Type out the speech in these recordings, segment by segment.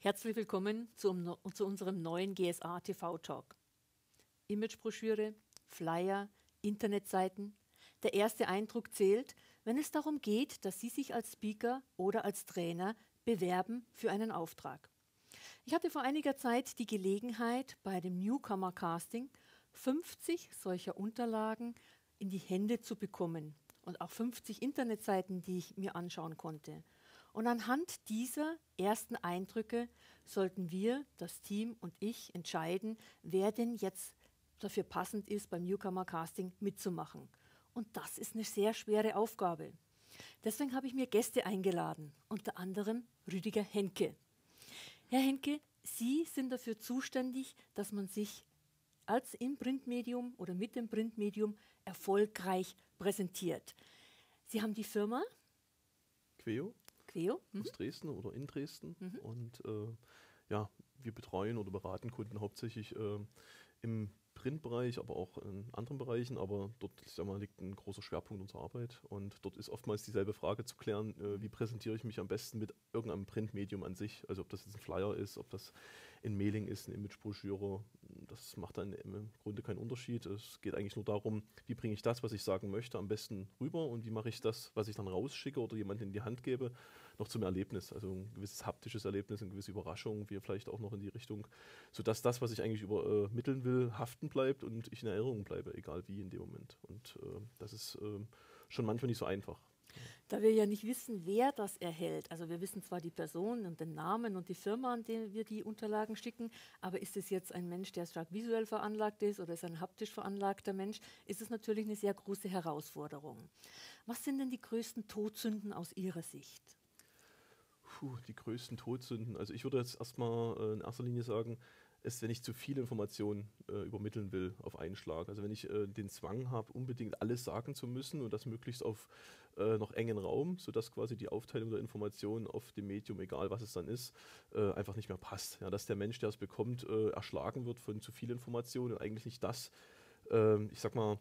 Herzlich willkommen zu, zu unserem neuen GSA TV Talk. Imagebroschüre, Flyer, Internetseiten. Der erste Eindruck zählt, wenn es darum geht, dass Sie sich als Speaker oder als Trainer bewerben für einen Auftrag. Ich hatte vor einiger Zeit die Gelegenheit, bei dem Newcomer Casting 50 solcher Unterlagen in die Hände zu bekommen und auch 50 Internetseiten, die ich mir anschauen konnte. Und anhand dieser ersten Eindrücke sollten wir, das Team und ich, entscheiden, wer denn jetzt dafür passend ist, beim Newcomer Casting mitzumachen. Und das ist eine sehr schwere Aufgabe. Deswegen habe ich mir Gäste eingeladen, unter anderem Rüdiger Henke. Herr Henke, Sie sind dafür zuständig, dass man sich als im Printmedium oder mit dem Printmedium erfolgreich präsentiert. Sie haben die Firma Queo, Queo? Mhm. aus Dresden oder in Dresden Mhm. und äh, ja, wir betreuen oder beraten Kunden hauptsächlich äh, im Printbereich, aber auch in anderen Bereichen. Aber dort ich sag mal, liegt ein großer Schwerpunkt unserer Arbeit. Und dort ist oftmals dieselbe Frage zu klären, äh, wie präsentiere ich mich am besten mit irgendeinem Printmedium an sich. Also ob das jetzt ein Flyer ist, ob das ein Mailing ist, eine Imagebroschüre. Das macht dann im Grunde keinen Unterschied. Es geht eigentlich nur darum, wie bringe ich das, was ich sagen möchte, am besten rüber und wie mache ich das, was ich dann rausschicke oder jemandem in die Hand gebe, noch zum Erlebnis. Also ein gewisses haptisches Erlebnis, eine gewisse Überraschung, wir vielleicht auch noch in die Richtung, sodass das, was ich eigentlich übermitteln will, haften bleibt und ich in Erinnerung bleibe, egal wie in dem Moment. Und äh, das ist äh, schon manchmal nicht so einfach. Da wir ja nicht wissen, wer das erhält, also wir wissen zwar die Person und den Namen und die Firma, an die wir die Unterlagen schicken, aber ist es jetzt ein Mensch, der stark visuell veranlagt ist oder ist ein haptisch veranlagter Mensch, ist es natürlich eine sehr große Herausforderung. Was sind denn die größten Todsünden aus Ihrer Sicht? Puh, die größten Todsünden. Also ich würde jetzt erstmal äh, in erster Linie sagen, ist, wenn ich zu viel Information äh, übermitteln will auf einen Schlag. Also wenn ich äh, den Zwang habe, unbedingt alles sagen zu müssen und das möglichst auf äh, noch engen Raum, sodass quasi die Aufteilung der Informationen auf dem Medium, egal was es dann ist, äh, einfach nicht mehr passt. Ja, dass der Mensch, der es bekommt, äh, erschlagen wird von zu viel Information und eigentlich nicht das, ähm, ich sag mal,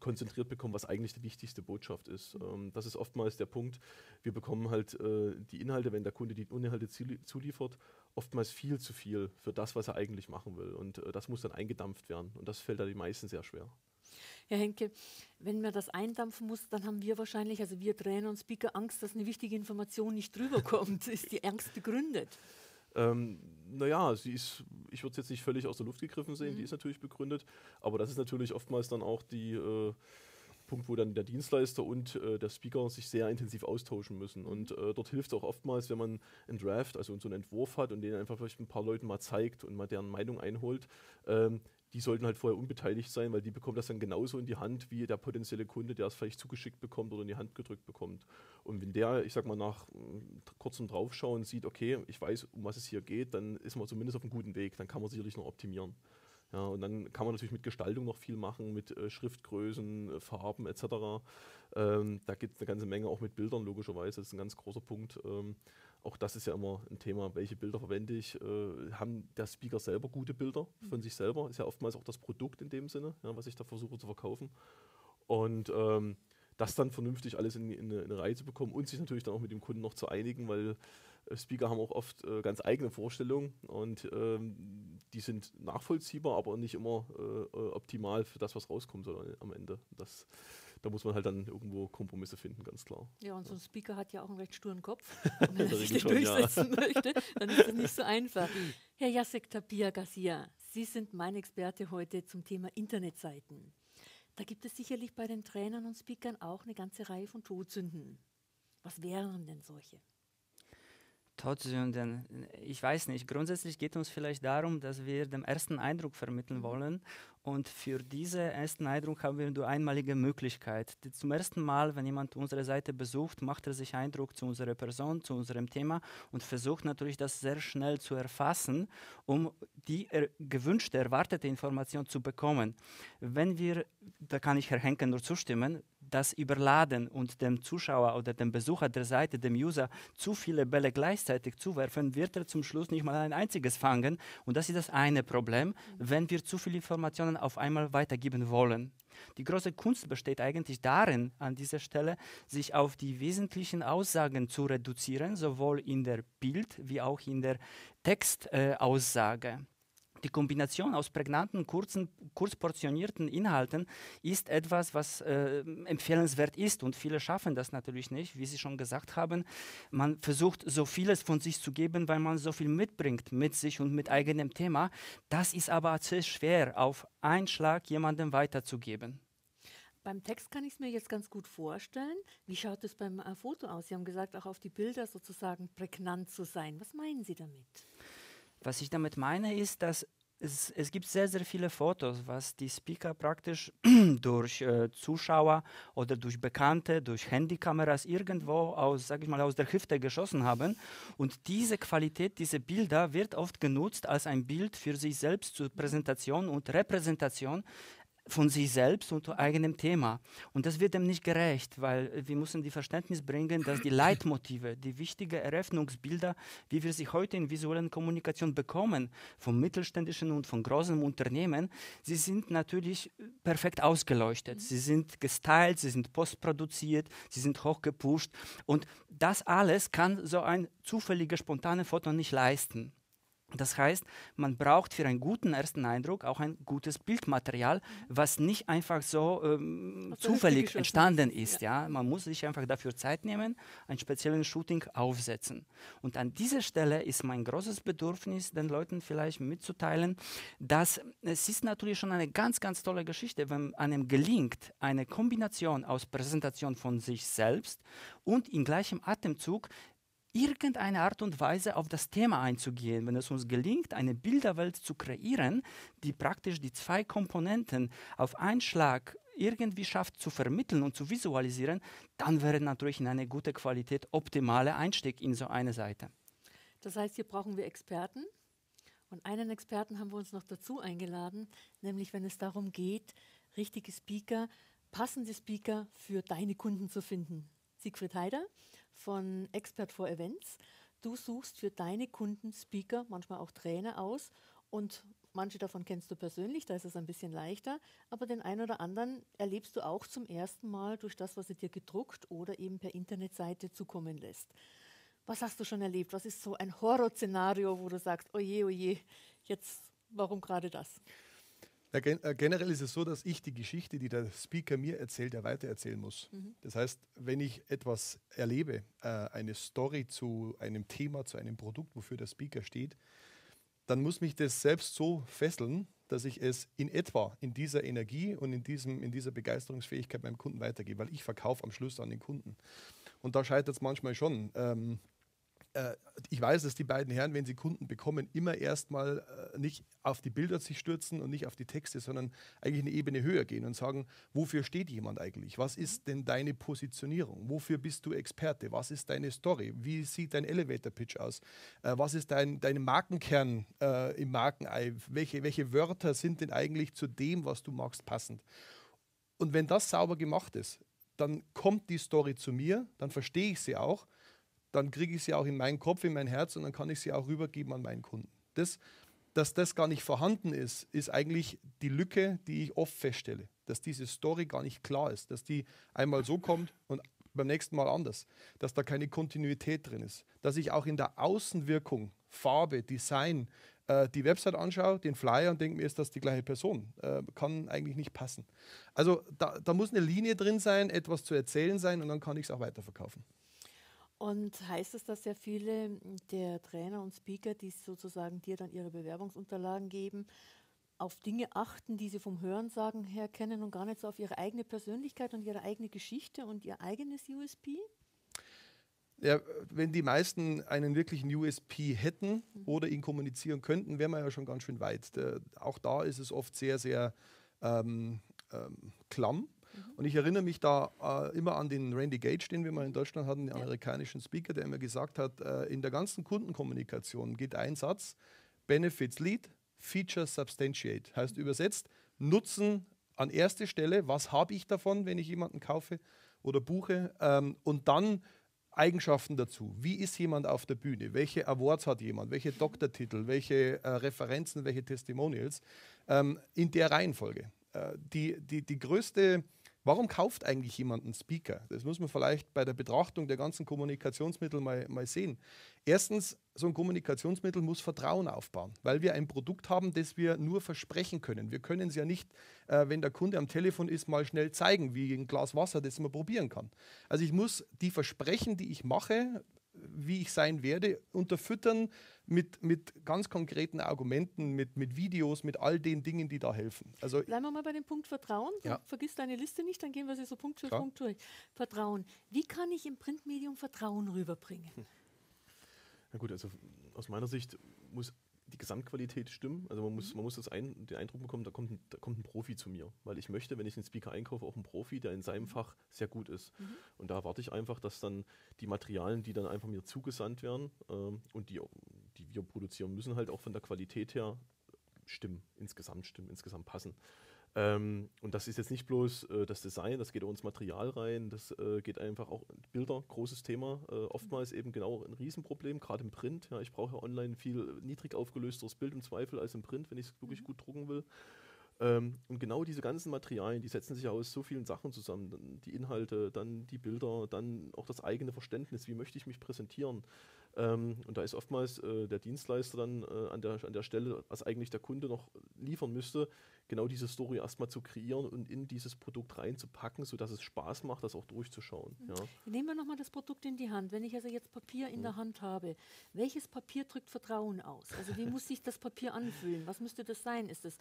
konzentriert bekommen, was eigentlich die wichtigste Botschaft ist. Ähm, das ist oftmals der Punkt. Wir bekommen halt äh, die Inhalte, wenn der Kunde die Inhalte zuliefert, oftmals viel zu viel für das, was er eigentlich machen will. Und äh, das muss dann eingedampft werden. Und das fällt da die meisten sehr schwer. Herr Henke, wenn man das eindampfen muss, dann haben wir wahrscheinlich, also wir Trainer und Speaker, Angst, dass eine wichtige Information nicht drüber kommt. ist die Angst begründet? Ähm, naja, sie ist, ich würde es jetzt nicht völlig aus der Luft gegriffen sehen, mhm. die ist natürlich begründet, aber das ist natürlich oftmals dann auch die äh, Punkt, wo dann der Dienstleister und äh, der Speaker sich sehr intensiv austauschen müssen. Mhm. Und äh, dort hilft es auch oftmals, wenn man einen Draft, also so einen Entwurf hat und den einfach vielleicht ein paar Leuten mal zeigt und mal deren Meinung einholt. Ähm, die sollten halt vorher unbeteiligt sein, weil die bekommen das dann genauso in die Hand wie der potenzielle Kunde, der es vielleicht zugeschickt bekommt oder in die Hand gedrückt bekommt. Und wenn der, ich sag mal, nach mm, kurzem Draufschauen sieht, okay, ich weiß, um was es hier geht, dann ist man zumindest auf einem guten Weg, dann kann man sicherlich noch optimieren. Ja, und dann kann man natürlich mit Gestaltung noch viel machen, mit äh, Schriftgrößen, äh, Farben etc. Ähm, da gibt es eine ganze Menge auch mit Bildern, logischerweise. Das ist ein ganz großer Punkt. Ähm, auch das ist ja immer ein Thema, welche Bilder verwende ich. Äh, haben der Speaker selber gute Bilder von sich selber? Ist ja oftmals auch das Produkt in dem Sinne, ja, was ich da versuche zu verkaufen. Und ähm, das dann vernünftig alles in, in, eine, in, eine, Reihe zu bekommen und sich natürlich dann auch mit dem Kunden noch zu einigen, weil Speaker haben auch oft äh, ganz eigene Vorstellungen und ähm, die sind nachvollziehbar, aber nicht immer äh, äh optimal für das, was rauskommen soll am Ende. Das, da muss man halt dann irgendwo Kompromisse finden, ganz klar. Ja, und so ein Speaker hat ja auch einen recht sturen Kopf. Und wenn er sich schon, durchsetzen ja. möchte, dann ist das nicht so einfach. Herr Jacek Tapia Garcia, Sie sind mein Experte heute zum Thema Internetseiten. Da gibt es sicherlich bei den Trainern und Speakern auch eine ganze Reihe von Todsünden. Was wären denn solche? Todsünden, ich weiß nicht. Grundsätzlich geht es uns vielleicht darum, dass wir den ersten Eindruck vermitteln mhm. wollen. Und für diesen ersten Eindruck haben wir nur einmalige Möglichkeit. Zum ersten Mal, wenn jemand unsere Seite besucht, macht er sich Eindruck zu unserer Person, zu unserem Thema und versucht natürlich, das sehr schnell zu erfassen, um die er gewünschte, erwartete Information zu bekommen. Wenn wir, da kann ich Herr Henke nur zustimmen, das Überladen und dem Zuschauer oder dem Besucher der Seite, dem User, zu viele Bälle gleichzeitig zuwerfen, wird er zum Schluss nicht mal ein einziges fangen. Und das ist das eine Problem, wenn wir zu viele Informationen auf einmal weitergeben wollen. Die große Kunst besteht eigentlich darin, an dieser Stelle, sich auf die wesentlichen Aussagen zu reduzieren, sowohl in der Bild- wie auch in der Textaussage. Äh, die Kombination aus prägnanten, kurzen, kurz portionierten Inhalten ist etwas, was äh, empfehlenswert ist und viele schaffen das natürlich nicht, wie Sie schon gesagt haben. Man versucht so vieles von sich zu geben, weil man so viel mitbringt mit sich und mit eigenem Thema. Das ist aber sehr schwer, auf einen Schlag jemandem weiterzugeben. Beim Text kann ich es mir jetzt ganz gut vorstellen. Wie schaut es beim äh, Foto aus? Sie haben gesagt, auch auf die Bilder sozusagen prägnant zu sein. Was meinen Sie damit? Was ich damit meine, ist, dass es, es, gibt sehr, sehr viele Fotos, was die Speaker praktisch durch äh, Zuschauer oder durch Bekannte, durch Handykameras irgendwo aus, sag ich mal, aus der Hüfte geschossen haben. Und diese Qualität, diese Bilder wird oft genutzt als ein Bild für sich selbst zur Präsentation und Repräsentation von sich selbst und eigenem Thema. Und das wird dem nicht gerecht, weil wir müssen die Verständnis bringen, dass die Leitmotive, die wichtigen Eröffnungsbilder, wie wir sie heute in visuellen Kommunikation bekommen, von mittelständischen und von großen Unternehmen, sie sind natürlich perfekt ausgeleuchtet. Sie sind gestylt, sie sind postproduziert, sie sind hochgepusht. Und das alles kann so ein zufälliges, spontanes Foto nicht leisten. Das heißt, man braucht für einen guten ersten Eindruck auch ein gutes Bildmaterial, was nicht einfach so ähm, zufällig entstanden ist. Ja. ja. Man muss sich einfach dafür Zeit nehmen, einen speziellen Shooting aufsetzen. Und an dieser Stelle ist mein großes Bedürfnis, den Leuten vielleicht mitzuteilen, dass es ist natürlich schon eine ganz, ganz tolle Geschichte, wenn einem gelingt, eine Kombination aus Präsentation von sich selbst und im gleichen Atemzug irgendeine Art und Weise auf das Thema einzugehen. Wenn es uns gelingt, eine Bilderwelt zu kreieren, die praktisch die zwei Komponenten auf einen Schlag irgendwie schafft zu vermitteln und zu visualisieren, dann wäre natürlich in eine gute Qualität optimale Einstieg in so eine Seite. Das heißt, hier brauchen wir Experten. Und einen Experten haben wir uns noch dazu eingeladen, nämlich wenn es darum geht, richtige Speaker, passende Speaker für deine Kunden zu finden. Siegfried Heider von Expert for Events. Du suchst für deine Kunden Speaker, manchmal auch Trainer aus und manche davon kennst du persönlich, da ist es ein bisschen leichter, aber den einen oder anderen erlebst du auch zum ersten Mal durch das, was er dir gedruckt oder eben per Internetseite zukommen lässt. Was hast du schon erlebt? Was ist so ein Horrorszenario, wo du sagst, oje, oje, jetzt warum gerade das? Äh, generell ist es so, dass ich die Geschichte, die der Speaker mir erzählt, ja weitererzählen muss. Mhm. Das heißt, wenn ich etwas erlebe, äh, eine Story zu einem Thema, zu einem Produkt, wofür der Speaker steht, dann muss mich das selbst so fesseln, dass ich es in etwa in dieser Energie und in, diesem, in dieser Begeisterungsfähigkeit meinem Kunden weitergebe, weil ich verkaufe am Schluss an den Kunden. Und da scheitert es manchmal schon. Ähm, äh, ich weiß, dass die beiden Herren, wenn sie Kunden bekommen, immer erstmal äh, nicht auf die Bilder sich stürzen und nicht auf die Texte, sondern eigentlich eine Ebene höher gehen und sagen, wofür steht jemand eigentlich? Was ist denn deine Positionierung? Wofür bist du Experte? Was ist deine Story? Wie sieht dein Elevator-Pitch aus? Äh, was ist dein, dein Markenkern äh, im Markenei? Welche, welche Wörter sind denn eigentlich zu dem, was du magst, passend? Und wenn das sauber gemacht ist, dann kommt die Story zu mir, dann verstehe ich sie auch dann kriege ich sie auch in meinen Kopf, in mein Herz und dann kann ich sie auch rübergeben an meinen Kunden. Das, dass das gar nicht vorhanden ist, ist eigentlich die Lücke, die ich oft feststelle. Dass diese Story gar nicht klar ist, dass die einmal so kommt und beim nächsten Mal anders, dass da keine Kontinuität drin ist, dass ich auch in der Außenwirkung, Farbe, Design, äh, die Website anschaue, den Flyer und denke mir, ist das die gleiche Person? Äh, kann eigentlich nicht passen. Also da, da muss eine Linie drin sein, etwas zu erzählen sein und dann kann ich es auch weiterverkaufen. Und heißt es, dass sehr viele der Trainer und Speaker, die sozusagen dir dann ihre Bewerbungsunterlagen geben, auf Dinge achten, die sie vom Hörensagen her kennen und gar nicht so auf ihre eigene Persönlichkeit und ihre eigene Geschichte und ihr eigenes USP? Ja, wenn die meisten einen wirklichen USP hätten mhm. oder ihn kommunizieren könnten, wären wir ja schon ganz schön weit. Der, auch da ist es oft sehr, sehr ähm, ähm, klamm. Und ich erinnere mich da äh, immer an den Randy Gage, den wir mal in Deutschland hatten, den amerikanischen Speaker, der immer gesagt hat, äh, in der ganzen Kundenkommunikation geht ein Satz, Benefits Lead, Feature Substantiate. Heißt übersetzt, Nutzen an erste Stelle, was habe ich davon, wenn ich jemanden kaufe oder buche ähm, und dann Eigenschaften dazu. Wie ist jemand auf der Bühne? Welche Awards hat jemand? Welche Doktortitel? Welche äh, Referenzen? Welche Testimonials? Ähm, in der Reihenfolge. äh, die, die, die größte Warum kauft eigentlich jemand einen Speaker? Das muss man vielleicht bei der Betrachtung der ganzen Kommunikationsmittel mal, mal sehen. Erstens, so ein Kommunikationsmittel muss Vertrauen aufbauen, weil wir ein Produkt haben, das wir nur versprechen können. Wir können es ja nicht, äh, wenn der Kunde am Telefon ist, mal schnell zeigen, wie ein Glas Wasser, das man probieren kann. Also ich muss die Versprechen, die ich mache, wie ich sein werde, unterfüttern mit, mit ganz konkreten Argumenten, mit, mit Videos, mit all den Dingen, die da helfen. Also Bleiben wir mal bei dem Punkt Vertrauen. Ja. Vergiss deine Liste nicht, dann gehen wir sie so Punkt für Klar. Punkt durch. Vertrauen. Wie kann ich im Printmedium Vertrauen rüberbringen? Hm. Na gut, also aus meiner Sicht muss die Gesamtqualität stimmen. Also man muss, mhm. man muss das ein, den Eindruck bekommen, da kommt, ein, da kommt ein Profi zu mir. Weil ich möchte, wenn ich einen Speaker einkaufe, auch einen Profi, der in seinem mhm. Fach sehr gut ist. Mhm. Und da erwarte ich einfach, dass dann die Materialien, die dann einfach mir zugesandt werden ähm, und die, die wir produzieren müssen, halt auch von der Qualität her stimmen, insgesamt stimmen, insgesamt passen. Ähm, und das ist jetzt nicht bloß äh, das Design, das geht auch ins Material rein, das äh, geht einfach auch Bilder, großes Thema, äh, oftmals eben genau ein Riesenproblem, gerade im Print. Ja, ich brauche ja online viel niedrig aufgelösteres Bild im Zweifel als im Print, wenn ich es wirklich mhm. gut drucken will. Ähm, und genau diese ganzen Materialien, die setzen sich aus so vielen Sachen zusammen. Die Inhalte, dann die Bilder, dann auch das eigene Verständnis, wie möchte ich mich präsentieren. Ähm, und da ist oftmals äh, der Dienstleister dann äh, an, der, an der Stelle, was eigentlich der Kunde noch liefern müsste, genau diese Story erstmal zu kreieren und in dieses Produkt reinzupacken, sodass es Spaß macht, das auch durchzuschauen. Mhm. Ja. Nehmen wir nochmal das Produkt in die Hand. Wenn ich also jetzt Papier in mhm. der Hand habe, welches Papier drückt Vertrauen aus? Also wie muss sich das Papier anfühlen? Was müsste das sein? Ist das,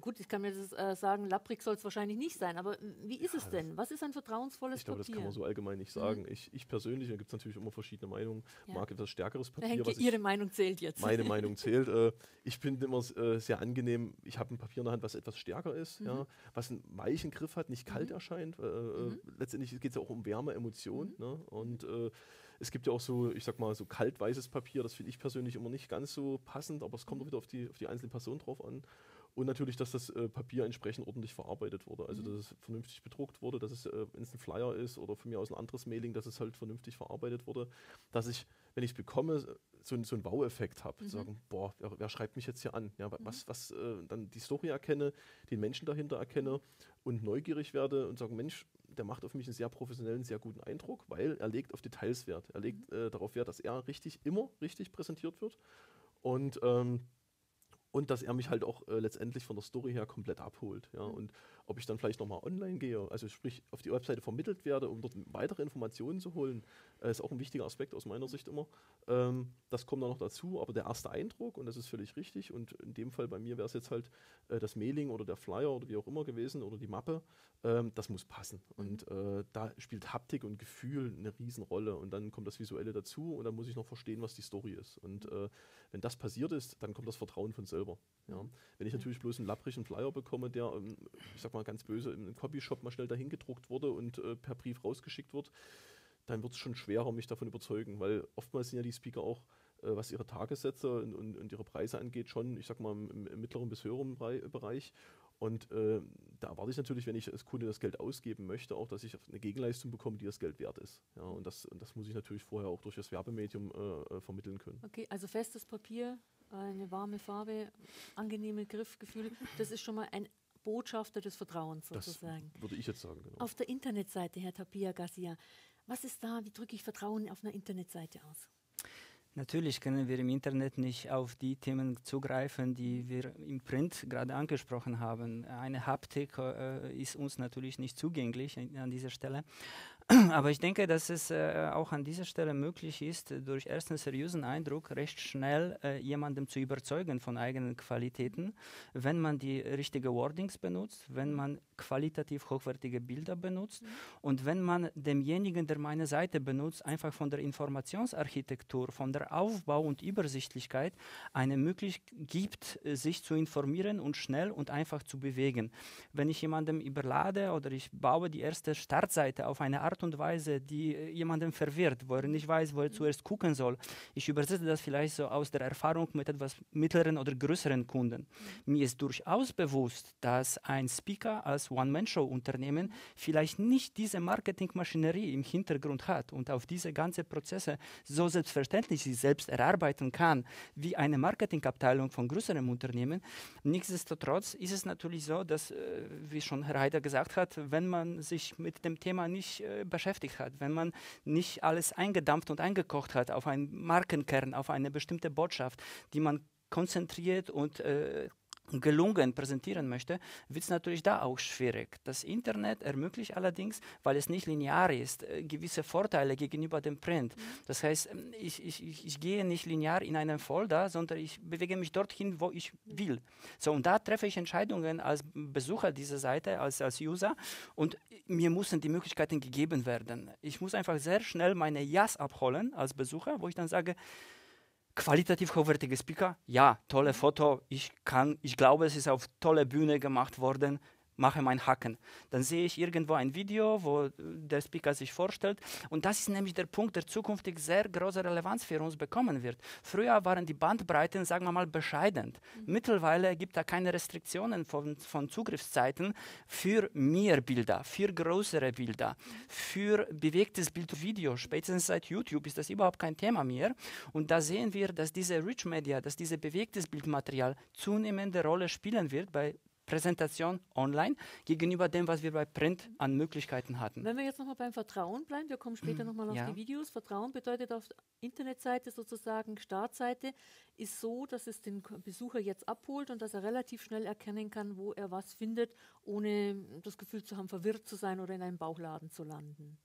gut, ich kann mir das äh, sagen, lapprig soll es wahrscheinlich nicht sein, aber wie ist ja, es denn? Was ist ein vertrauensvolles ich glaube, Papier? Das kann man so allgemein nicht sagen. Mhm. Ich, ich persönlich, da gibt es natürlich immer verschiedene Meinungen, ja. mag etwas stärkeres Papier. Henke, Ihre Meinung zählt jetzt. Meine Meinung zählt. Äh, ich finde immer äh, sehr angenehm, ich habe ein Papier in der Hand, was etwas stärker ist mhm. ja, was einen weichen Griff hat, nicht kalt mhm. erscheint. Äh, äh mhm. Letztendlich geht es ja auch um Wärme, Emotionen. Mhm. Ne? Und äh, es gibt ja auch so, ich sag mal, so kaltweißes Papier, das finde ich persönlich immer nicht ganz so passend, aber es kommt auch mhm. wieder auf die, auf die einzelne Person drauf an. Und natürlich, dass das äh, Papier entsprechend ordentlich verarbeitet wurde. Also, mhm. dass es vernünftig bedruckt wurde, dass es, äh, wenn es ein Flyer ist oder von mir aus ein anderes Mailing, dass es halt vernünftig verarbeitet wurde. Dass ich, wenn ich es bekomme, so, so einen Wow-Effekt habe. Mhm. Sagen, boah, wer, wer, schreibt mich jetzt hier an? Ja, was, mhm. was äh, dann die Story erkenne, den Menschen dahinter erkenne und neugierig werde und sage, Mensch, der macht auf mich einen sehr professionellen, sehr guten Eindruck, weil er legt auf Details Wert. Er legt mhm. äh, darauf Wert, dass er richtig, immer richtig präsentiert wird. Und ähm, und dass er mich halt auch äh, letztendlich von der Story her komplett abholt. Ja? Mhm. Und ob ich dann vielleicht nochmal online gehe, also sprich auf die Webseite vermittelt werde, um dort weitere Informationen zu holen, äh, ist auch ein wichtiger Aspekt aus meiner Sicht immer. Ähm, das kommt dann noch dazu, aber der erste Eindruck, und das ist völlig richtig, und in dem Fall bei mir wäre es jetzt halt äh, das Mailing oder der Flyer oder wie auch immer gewesen oder die Mappe, ähm, das muss passen. Mhm. Und äh, da spielt Haptik und Gefühl eine Riesenrolle und dann kommt das Visuelle dazu und dann muss ich noch verstehen, was die Story ist. Und äh, wenn das passiert ist, dann kommt das Vertrauen von selber. Ja. Wenn ich natürlich bloß einen lapprigen Flyer bekomme, der, ähm, ich sag mal ganz böse, im Copyshop mal schnell dahin gedruckt wurde und äh, per Brief rausgeschickt wird, dann wird es schon schwerer, mich davon überzeugen, weil oftmals sind ja die Speaker auch, äh, was ihre Tagessätze und, und, und, ihre Preise angeht, schon, ich sag mal, im, im mittleren bis höheren Bereich. Und äh, da erwarte ich natürlich, wenn ich als Kunde das Geld ausgeben möchte, auch, dass ich eine Gegenleistung bekomme, die das Geld wert ist. Ja, und, das, und das muss ich natürlich vorher auch durch das Werbemedium äh, äh vermitteln können. Okay, also festes Papier, eine warme Farbe, angenehme Griffgefühle, das ist schon mal ein Botschafter des Vertrauens sozusagen. Das würde ich jetzt sagen, genau. Auf der Internetseite, Herr Tapia Garcia, was ist da, wie drücke ich Vertrauen auf einer Internetseite aus? Natürlich können wir im Internet nicht auf die Themen zugreifen, die wir im Print gerade angesprochen haben. Eine Haptik äh, ist uns natürlich nicht zugänglich an dieser Stelle. Aber ich denke, dass es äh, auch an dieser Stelle möglich ist, durch ersten seriösen Eindruck recht schnell äh, jemandem zu überzeugen von eigenen Qualitäten, wenn man die richtigen Wordings benutzt, wenn man qualitativ hochwertige Bilder benutzt mhm. und wenn man demjenigen, der meine Seite benutzt, einfach von der Informationsarchitektur, von der Aufbau und Übersichtlichkeit eine Möglichkeit gibt, äh, sich zu informieren und schnell und einfach zu bewegen. Wenn ich jemandem überlade oder ich baue die erste Startseite auf eine Art Art und Weise, die äh, jemanden verwirrt, wo er nicht weiß, wo er zuerst gucken soll. Ich übersetze das vielleicht so aus der Erfahrung mit etwas mittleren oder größeren Kunden. Mir ist durchaus bewusst, dass ein Speaker als One-Man-Show-Unternehmen vielleicht nicht diese Marketingmaschinerie im Hintergrund hat und auf diese ganzen Prozesse so selbstverständlich sich selbst erarbeiten kann, wie eine Marketingabteilung von größeren Unternehmen. Nichtsdestotrotz ist es natürlich so, dass, äh, wie schon Herr Heider gesagt hat, wenn man sich mit dem Thema nicht äh, beschäftigt hat, wenn man nicht alles eingedampft und eingekocht hat auf einen Markenkern, auf eine bestimmte Botschaft, die man konzentriert und äh, gelungen präsentieren möchte, wird es natürlich da auch schwierig. Das Internet ermöglicht allerdings, weil es nicht linear ist, äh, gewisse Vorteile gegenüber dem Print. Das heißt, ähm, ich, ich, ich, ich, gehe nicht linear in einen Folder, sondern ich bewege mich dorthin, wo ich will. So, und da treffe ich Entscheidungen als Besucher dieser Seite, als, als User und mir müssen die Möglichkeiten gegeben werden. Ich muss einfach sehr schnell meine Jas abholen als Besucher, wo ich dann sage, qualitativ hochwertige Speaker, ja, tolle Foto, ich kann, ich glaube, es ist auf tolle Bühne gemacht worden, mache mein Haken. Dann sehe ich irgendwo ein Video, wo der Speaker sich vorstellt. Und das ist nämlich der Punkt, der zukünftig sehr große Relevanz für uns bekommen wird. Früher waren die Bandbreiten, sagen wir mal, bescheiden. Mhm. Mittlerweile gibt es keine Restriktionen von, von Zugriffszeiten für mehr Bilder, für größere Bilder, für bewegtes Bild-Video. Spätestens seit YouTube ist das überhaupt kein Thema mehr. Und da sehen wir, dass diese Rich Media, dass diese bewegtes Bildmaterial zunehmende Rolle spielen wird bei Präsentation online gegenüber dem, was wir bei Print an Möglichkeiten hatten. Wenn wir jetzt nochmal beim Vertrauen bleiben, wir kommen später nochmal auf ja. die Videos. Vertrauen bedeutet auf Internetseite sozusagen, Startseite, ist so, dass es den Besucher jetzt abholt und dass er relativ schnell erkennen kann, wo er was findet, ohne das Gefühl zu haben, verwirrt zu sein oder in einem Bauchladen zu landen.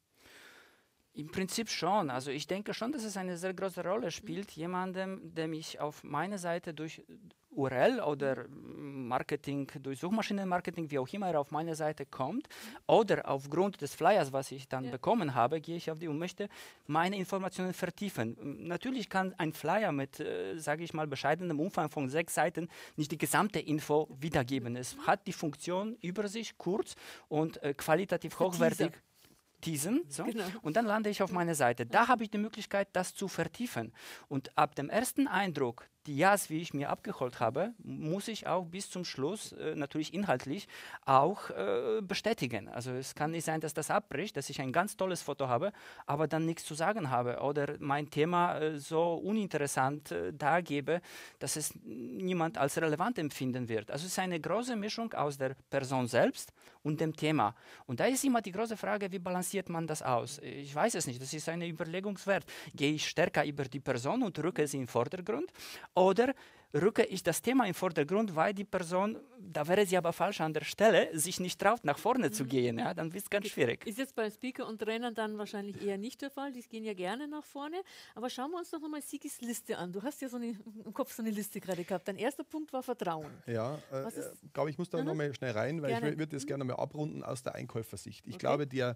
Im Prinzip schon. Also ich denke schon, dass es eine sehr große Rolle spielt, jemandem, der mich auf meine Seite durch URL oder Marketing, durch Suchmaschinenmarketing, wie auch immer er auf meine Seite kommt, oder aufgrund des Flyers, was ich dann ja. bekommen habe, gehe ich auf die und möchte meine Informationen vertiefen. Natürlich kann ein Flyer mit, äh, sage ich mal, bescheidenem Umfang von sechs Seiten nicht die gesamte Info wiedergeben. Es hat die Funktion, Übersicht, kurz und äh, qualitativ hochwertig teasen so, genau. und dann lande ich auf meine Seite. Da habe ich die Möglichkeit, das zu vertiefen. Und ab dem ersten Eindruck, die Jas, wie ich mir abgeholt habe, muss ich auch bis zum Schluss äh, natürlich inhaltlich auch äh, bestätigen. Also es kann nicht sein, dass das abbricht, dass ich ein ganz tolles Foto habe, aber dann nichts zu sagen habe oder mein Thema äh, so uninteressant äh, dargebe, dass es niemand als relevant empfinden wird. Also es ist eine große Mischung aus der Person selbst und dem Thema. Und da ist immer die große Frage, wie balanciert man das aus? Ich weiß es nicht, das ist eine Überlegungswert. Gehe ich stärker über die Person und rücke sie in den Vordergrund oder rücke ich das Thema in den Vordergrund, weil die Person, da wäre sie aber falsch an der Stelle, sich nicht traut, nach vorne zu mhm. gehen. Ja, dann wird es ganz schwierig. Ist jetzt bei Speaker und Trainern dann wahrscheinlich eher nicht der Fall. Die gehen ja gerne nach vorne. Aber schauen wir uns doch nochmal Sigis Liste an. Du hast ja so eine, im Kopf so eine Liste gerade gehabt. Dein erster Punkt war Vertrauen. Ja, äh, glaube ich, muss da mhm. nochmal schnell rein, weil gerne. ich würde das mhm. gerne mal abrunden aus der Einkäufersicht. Ich okay. glaube, der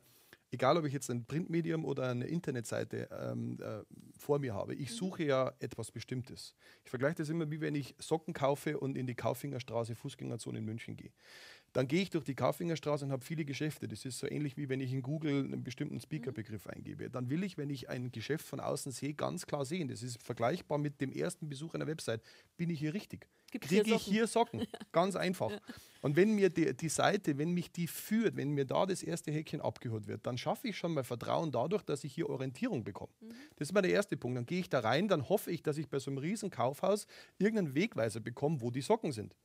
egal ob ich jetzt ein Printmedium oder eine Internetseite ähm, äh, vor mir habe, ich mhm. suche ja etwas Bestimmtes. Ich vergleiche das immer wie wenn ich Socken kaufe und in die Kaufingerstraße Fußgängerzone in München gehe. Dann gehe ich durch die Kaufingerstraße und habe viele Geschäfte. Das ist so ähnlich wie wenn ich in Google einen bestimmten Speakerbegriff eingebe. Dann will ich, wenn ich ein Geschäft von außen sehe, ganz klar sehen. Das ist vergleichbar mit dem ersten Besuch einer Website. Bin ich hier richtig? Kriege ich hier Socken? Ganz einfach. Und wenn mir die, die Seite, wenn mich die führt, wenn mir da das erste Häkchen abgehört wird, dann schaffe ich schon mal Vertrauen dadurch, dass ich hier Orientierung bekomme. Mhm. Das ist mal der erste Punkt. Dann gehe ich da rein, dann hoffe ich, dass ich bei so einem riesen Kaufhaus irgendeinen Wegweiser bekomme, wo die Socken sind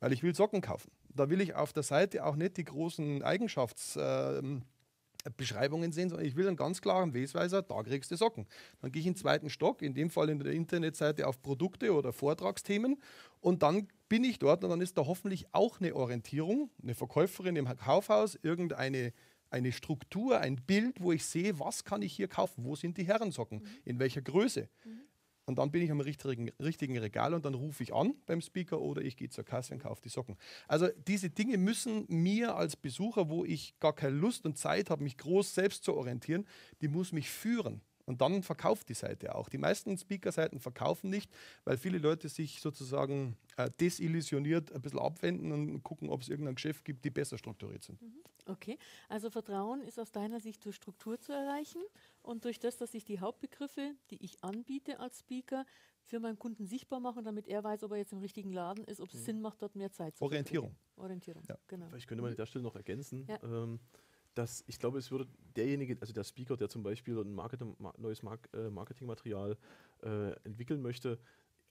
weil ich will Socken kaufen. Da will ich auf der Seite auch nicht die großen Eigenschaftsbeschreibungen ähm, sehen, sondern ich will einen ganz klaren Wesweiser, da kriegst du Socken. Dann gehe ich in den zweiten Stock, in dem Fall in der Internetseite auf Produkte oder Vortragsthemen und dann bin ich dort und dann ist da hoffentlich auch eine Orientierung, eine Verkäuferin im Kaufhaus, irgendeine eine Struktur, ein Bild, wo ich sehe, was kann ich hier kaufen, wo sind die Herrensocken, mhm. in welcher Größe. Mhm. Und dann bin ich am richtigen, richtigen Regal und dann rufe ich an beim Speaker oder ich gehe zur Kasse und kaufe die Socken. Also diese Dinge müssen mir als Besucher, wo ich gar keine Lust und Zeit habe, mich groß selbst zu orientieren, die muss mich führen. Und dann verkauft die Seite auch. Die meisten Speaker-Seiten verkaufen nicht, weil viele Leute sich sozusagen äh, desillusioniert ein bisschen abwenden und gucken, ob es irgendein Geschäft gibt, die besser strukturiert sind. Mhm. Okay, also Vertrauen ist aus deiner Sicht durch Struktur zu erreichen und durch das, dass ich die Hauptbegriffe, die ich anbiete als Speaker, für meinen Kunden sichtbar mache, damit er weiß, ob er jetzt im richtigen Laden ist, ob es mhm. Sinn macht, dort mehr Zeit zu Orientierung. Verbringen. Orientierung, ja. genau. Ich könnte mal an mhm. der Stelle noch ergänzen. Ja. Ähm, dass ich glaube, es würde derjenige, also der Speaker, der zum Beispiel ein Marketing, neues Mark, äh, Marketingmaterial äh, entwickeln möchte,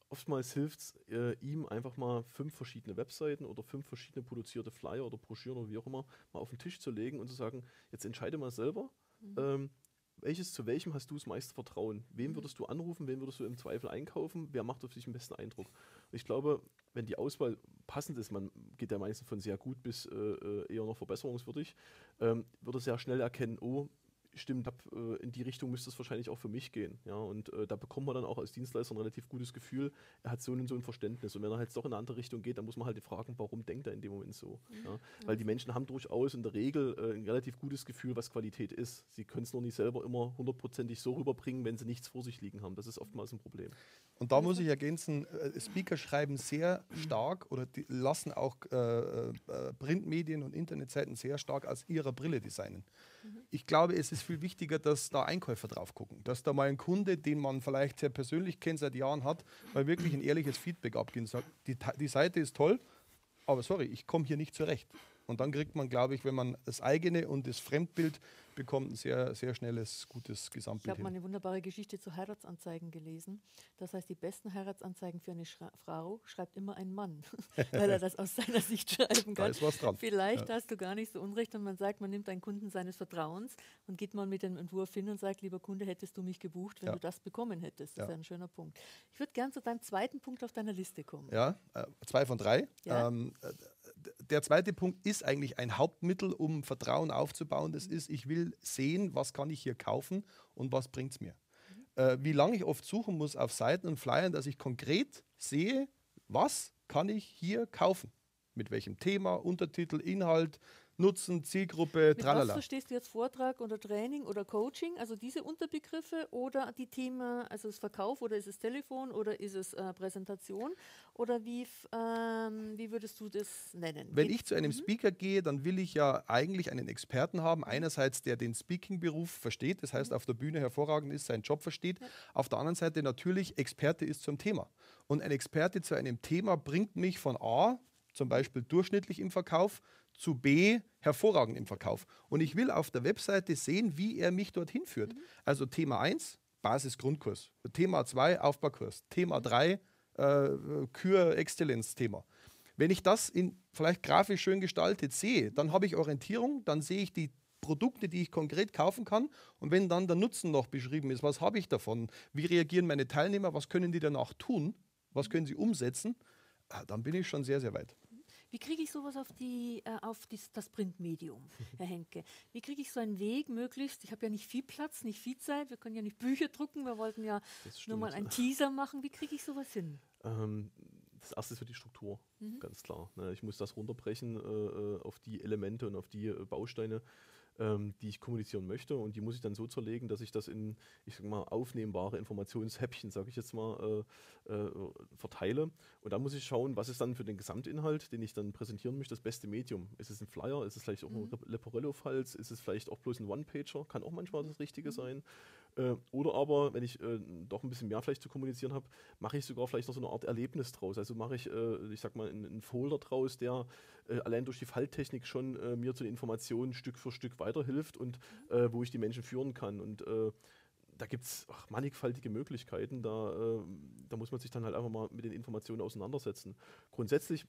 oftmals hilft es äh, ihm einfach mal fünf verschiedene Webseiten oder fünf verschiedene produzierte Flyer oder Broschüren oder wie auch immer mal auf den Tisch zu legen und zu sagen, jetzt entscheide mal selber, mhm. ähm, welches zu welchem hast du das meiste Vertrauen? Wem mhm. würdest du anrufen? Wen würdest du im Zweifel einkaufen? Wer macht auf dich den besten Eindruck? Und ich glaube, wenn die Auswahl passend ist, man geht ja meistens von sehr gut bis äh, äh eher noch verbesserungswürdig, ähm, würde sehr schnell erkennen, oh, stimmt, hab, äh, in die Richtung müsste es wahrscheinlich auch für mich gehen. Ja? Und äh, da bekommt man dann auch als Dienstleister ein relativ gutes Gefühl, er hat so und so ein Verständnis. Und wenn er halt doch in eine andere Richtung geht, dann muss man halt fragen, warum denkt er in dem Moment so. Mhm. Ja? Weil die Menschen haben durchaus in der Regel äh, ein relativ gutes Gefühl, was Qualität ist. Sie können es nur nicht selber immer hundertprozentig so rüberbringen, wenn sie nichts vor sich liegen haben. Das ist oftmals ein Problem. Und da muss ich ergänzen, äh, Speaker schreiben sehr stark oder lassen auch äh, äh, Printmedien und Internetseiten sehr stark aus ihrer Brille designen. Ich glaube, es ist viel wichtiger, dass da Einkäufer drauf gucken, dass da mal ein Kunde, den man vielleicht sehr persönlich kennt, seit Jahren hat, mal wirklich ein ehrliches Feedback abgeben und sagt, die, die Seite ist toll, aber sorry, ich komme hier nicht zurecht. Und dann kriegt man, glaube ich, wenn man das eigene und das Fremdbild bekommt, ein sehr, sehr schnelles, gutes Gesamtbild. Ich habe mal eine wunderbare Geschichte zu Heiratsanzeigen gelesen. Das heißt, die besten Heiratsanzeigen für eine Schra Frau schreibt immer ein Mann, weil er das aus seiner Sicht schreiben kann. Da ist was dran. Vielleicht ja. hast du gar nicht so unrecht und man sagt, man nimmt einen Kunden seines Vertrauens und geht mal mit dem Entwurf hin und sagt, lieber Kunde, hättest du mich gebucht, wenn ja. du das bekommen hättest. Das ja. ist ein schöner Punkt. Ich würde gerne zu deinem zweiten Punkt auf deiner Liste kommen. Ja, äh, zwei von drei. Ähm, äh, der zweite Punkt ist eigentlich ein Hauptmittel, um Vertrauen aufzubauen. Das ist, ich will sehen, was kann ich hier kaufen und was bringt es mir. Mhm. Äh, wie lange ich oft suchen muss auf Seiten und Flyern, dass ich konkret sehe, was kann ich hier kaufen. Mit welchem Thema, Untertitel, Inhalt, Nutzen, Zielgruppe, Mit tralala. Was verstehst du jetzt Vortrag oder Training oder Coaching? Also diese Unterbegriffe oder die Themen, also das Verkauf oder ist es Telefon oder ist es äh, Präsentation? Oder wie, ähm, wie würdest du das nennen? Wenn ich zu einem mhm. Speaker gehe, dann will ich ja eigentlich einen Experten haben. Einerseits, der den Speaking-Beruf versteht, das heißt, mhm. auf der Bühne hervorragend ist, seinen Job versteht. Ja. Auf der anderen Seite natürlich Experte ist zum Thema. Und ein Experte zu einem Thema bringt mich von A, zum Beispiel durchschnittlich im Verkauf, zu B hervorragend im Verkauf. Und ich will auf der Webseite sehen, wie er mich dorthin führt. Mhm. Also Thema 1, Basis-Grundkurs. Thema 2, Aufbaukurs. Thema 3, äh, Kür-Exzellenz-Thema. Wenn ich das in, vielleicht grafisch schön gestaltet sehe, dann habe ich Orientierung, dann sehe ich die Produkte, die ich konkret kaufen kann. Und wenn dann der Nutzen noch beschrieben ist, was habe ich davon? Wie reagieren meine Teilnehmer? Was können die danach tun? Was können sie umsetzen? Ah, dann bin ich schon sehr, sehr weit. Wie kriege ich sowas auf, die, äh, auf dies, das Printmedium, Herr Henke? Wie kriege ich so einen Weg möglichst? Ich habe ja nicht viel Platz, nicht viel Zeit, wir können ja nicht Bücher drucken, wir wollten ja nur mal einen Teaser machen. Wie kriege ich sowas hin? Ähm, das erste ist für die Struktur, mhm. ganz klar. Ne? Ich muss das runterbrechen äh, äh auf die Elemente und auf die äh, Bausteine, ähm, die ich kommunizieren möchte. Und die muss ich dann so zerlegen, dass ich das in, ich sag mal, aufnehmbare Informationshäppchen, sage ich jetzt mal, äh, äh, verteile. Und dann muss ich schauen, was ist dann für den Gesamtinhalt, den ich dann präsentieren möchte, das beste Medium. Ist es ein Flyer? Ist es vielleicht auch mhm. ein Leporello-Files? Ist es vielleicht auch bloß ein One-Pager? Kann auch manchmal das Richtige mhm. sein. Äh, oder aber, wenn ich äh, doch ein bisschen mehr vielleicht zu kommunizieren habe, mache ich sogar vielleicht noch so eine Art Erlebnis draus. Also mache ich, äh, ich sag mal, einen, einen Folder draus, der allein durch die Falttechnik schon mir zu den Informationen Stück für Stück weiterhilft und äh, wo ich die Menschen führen kann. Und da gibt es mannigfaltige Möglichkeiten. Da, da muss man sich dann halt einfach mal mit den Informationen auseinandersetzen. Grundsätzlich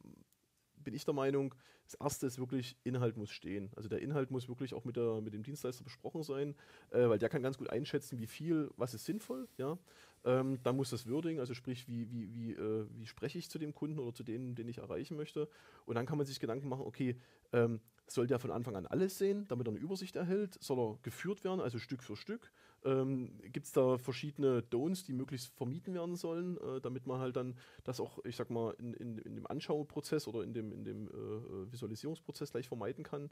bin ich der Meinung, das erste ist wirklich, Inhalt muss stehen. Also der Inhalt muss wirklich auch mit, der, mit dem Dienstleister besprochen sein, äh, weil der kann ganz gut einschätzen, wie viel, was ist sinnvoll. Ja? Ähm, dann muss das Wording, also sprich, wie, wie, wie, äh, wie spreche ich zu dem Kunden oder zu dem, den ich erreichen möchte. Und dann kann man sich Gedanken machen, okay, ähm, soll der von Anfang an alles sehen, damit er eine Übersicht erhält? Soll er geführt werden, also Stück für Stück? Ähm, Gibt es da verschiedene Don'ts, die möglichst vermieden werden sollen, äh, damit man halt dann das auch, ich sag mal, in, in, in dem Anschauprozess oder in dem, in dem äh, Visualisierungsprozess gleich vermeiden kann?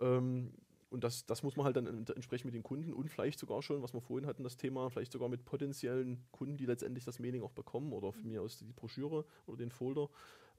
Ähm, und das, das muss man halt dann entsprechend mit den Kunden und vielleicht sogar schon, was wir vorhin hatten, das Thema, vielleicht sogar mit potenziellen Kunden, die letztendlich das Mailing auch bekommen oder von mir aus die Broschüre oder den Folder,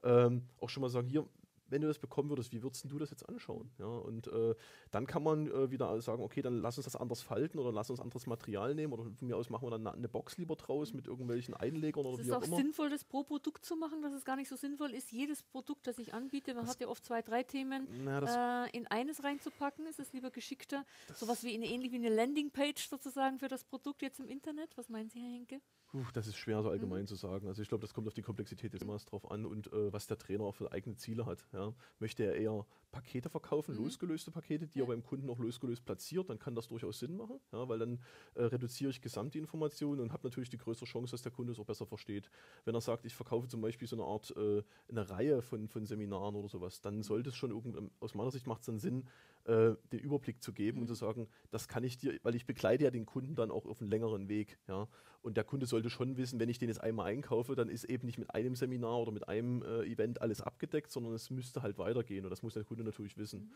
ähm, auch schon mal sagen, hier, wenn du das bekommen würdest, wie würdest du das jetzt anschauen? Ja, und äh, dann kann man äh, wieder sagen, okay, dann lass uns das anders falten oder lass uns anderes Material nehmen oder von mir aus machen wir dann eine Box lieber draus mit irgendwelchen Einlegern oder wie auch, immer. Ist es auch sinnvoll, das pro Produkt zu machen, dass es gar nicht so sinnvoll ist, jedes Produkt, das ich anbiete, man das hat ja oft zwei, drei Themen, na, äh, in eines reinzupacken? Ist es lieber geschickter? Sowas wie eine, ähnlich wie eine Landingpage sozusagen für das Produkt jetzt im Internet? Was meinen Sie, Herr Henke? Puh, das ist schwer so allgemein mhm. zu sagen. Also ich glaube, das kommt auf die Komplexität des Themas drauf an und äh, was der Trainer auch für eigene Ziele hat. Ja. Möchte er eher Pakete verkaufen, mhm. losgelöste Pakete, die ja. er beim Kunden auch losgelöst platziert, dann kann das durchaus Sinn machen, ja, weil dann äh, reduziere ich gesamt die Informationen und habe natürlich die größere Chance, dass der Kunde es auch besser versteht. Wenn er sagt, ich verkaufe zum Beispiel so eine Art, äh, eine Reihe von, von Seminaren oder sowas, dann sollte es schon irgendwie, aus meiner Sicht macht es dann Sinn, äh, den Überblick zu geben mhm. und zu sagen, das kann ich dir, weil ich begleite ja den Kunden dann auch auf einen längeren Weg. Ja? Und der Kunde sollte schon wissen, wenn ich den jetzt einmal einkaufe, dann ist eben nicht mit einem Seminar oder mit einem äh, Event alles abgedeckt, sondern es müsste halt weitergehen und das muss der Kunde natürlich wissen. Mhm.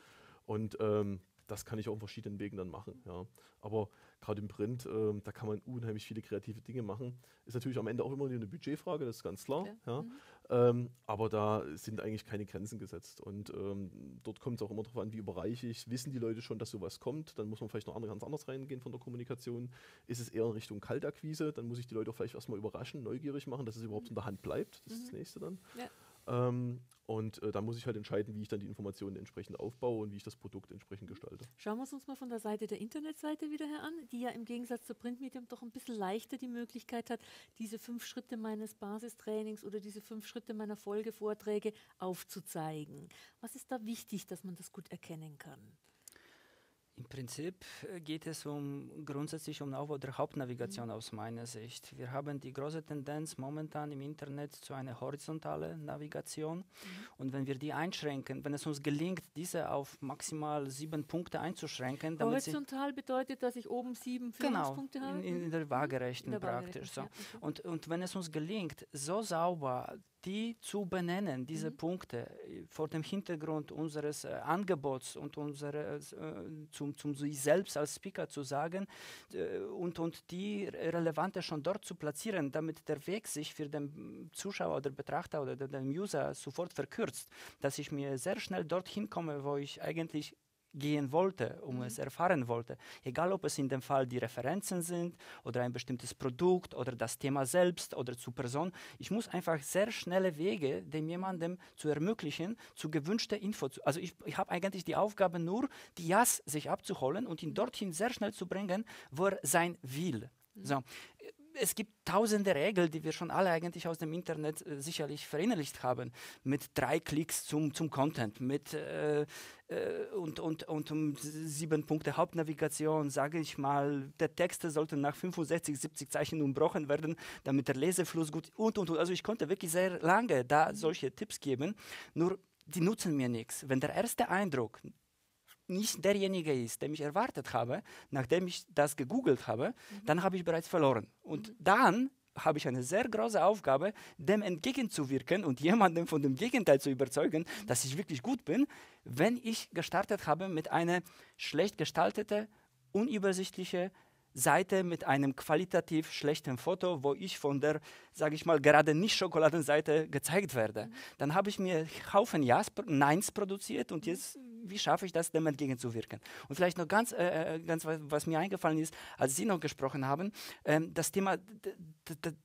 Und ähm, das kann ich auch in verschiedenen Wegen dann machen. Ja. Aber gerade im Print, ähm, da kann man unheimlich viele kreative Dinge machen. Ist natürlich am Ende auch immer eine Budgetfrage, das ist ganz klar. Ja. ja. Mhm. Ähm, aber da sind eigentlich keine Grenzen gesetzt. Und ähm, dort kommt es auch immer darauf an, wie überreiche ich. Wissen die Leute schon, dass sowas kommt? Dann muss man vielleicht noch ganz anders reingehen von der Kommunikation. Ist es eher in Richtung Kaltakquise? Dann muss ich die Leute auch vielleicht erstmal überraschen, neugierig machen, dass es überhaupt in der Hand bleibt. Das mhm. ist das nächste dann. Ja. Ähm, und äh, da muss ich halt entscheiden, wie ich dann die Informationen entsprechend aufbaue und wie ich das Produkt entsprechend gestalte. Schauen wir es uns mal von der Seite der Internetseite wieder her an, die ja im Gegensatz zur Printmedium doch ein bisschen leichter die Möglichkeit hat, diese fünf Schritte meines Basistrainings oder diese fünf Schritte meiner Folgevorträge aufzuzeigen. Was ist da wichtig, dass man das gut erkennen kann? Im Prinzip äh, geht es um grundsätzlich um Aufbau der Hauptnavigation mhm. aus meiner Sicht. Wir haben die große Tendenz momentan im Internet zu einer horizontalen Navigation. Mhm. Und wenn wir die einschränken, wenn es uns gelingt, diese auf maximal sieben Punkte einzuschränken. Horizontal bedeutet, dass ich oben sieben Führungspunkte genau, habe? In, in der waagerechten in der praktisch. So. Ja, und, und wenn es uns gelingt, so sauber die zu benennen, diese mhm. Punkte, vor dem Hintergrund unseres äh, Angebots und unseres, äh, zum, zum sich selbst als Speaker zu sagen äh, und, und die Relevante schon dort zu platzieren, damit der Weg sich für den Zuschauer oder Betrachter oder den User sofort verkürzt, dass ich mir sehr schnell dorthin komme, wo ich eigentlich gehen wollte, um mhm. es erfahren wollte. Egal, ob es in dem Fall die Referenzen sind oder ein bestimmtes Produkt oder das Thema selbst oder zu Person. Ich muss einfach sehr schnelle Wege dem jemandem zu ermöglichen, zu gewünschter Info. Zu, also ich, ich habe eigentlich die Aufgabe nur, die Jas sich abzuholen und ihn dorthin sehr schnell zu bringen, wo er sein will. Mhm. So es gibt tausende Regeln, die wir schon alle eigentlich aus dem Internet äh, sicherlich verinnerlicht haben. Mit drei Klicks zum, zum Content, mit äh, äh, und, und, und um sieben Punkte Hauptnavigation, sage ich mal, der Text sollte nach 65, 70 Zeichen umbrochen werden, damit der Lesefluss gut und und und. Also ich konnte wirklich sehr lange da solche Tipps geben, nur die nutzen mir nichts. Wenn der erste Eindruck nicht derjenige ist, den ich erwartet habe, nachdem ich das gegoogelt habe, mhm. dann habe ich bereits verloren. Und mhm. dann habe ich eine sehr große Aufgabe, dem entgegenzuwirken und jemanden von dem Gegenteil zu überzeugen, mhm. dass ich wirklich gut bin, wenn ich gestartet habe mit einer schlecht gestalteten, unübersichtlichen Seite mit einem qualitativ schlechten Foto, wo ich von der, sage ich mal, gerade nicht Schokoladenseite gezeigt werde. Mhm. Dann habe ich mir Haufen Ja's, Neins produziert und jetzt, wie schaffe ich das, dem entgegenzuwirken? Und vielleicht noch ganz, äh, äh ganz was, was, mir eingefallen ist, als Sie noch gesprochen haben, ähm, das Thema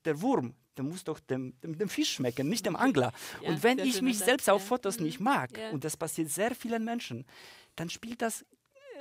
der Wurm, der muss doch dem, dem, dem, Fisch schmecken, nicht dem Angler. Ja, und wenn ich mich selbst auf Fotos nicht mag, ja. und das passiert sehr vielen Menschen, dann spielt das